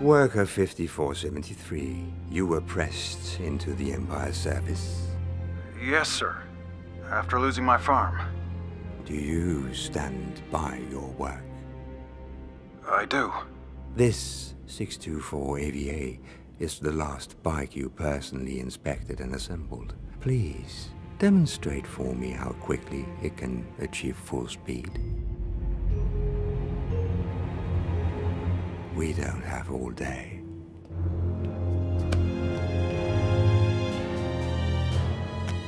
Worker 5473, you were pressed into the Empire's service. Yes, sir. After losing my farm. Do you stand by your work? I do. This 624 AVA is the last bike you personally inspected and assembled. Please, demonstrate for me how quickly it can achieve full speed. We don't have all day.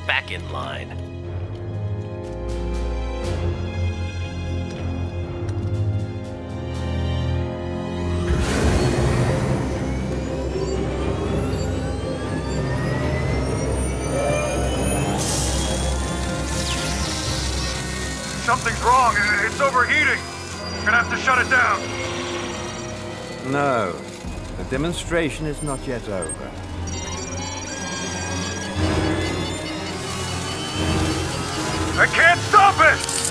Back in line. Something's wrong. It's overheating. We're gonna have to shut it down. No, the demonstration is not yet over. I can't stop it!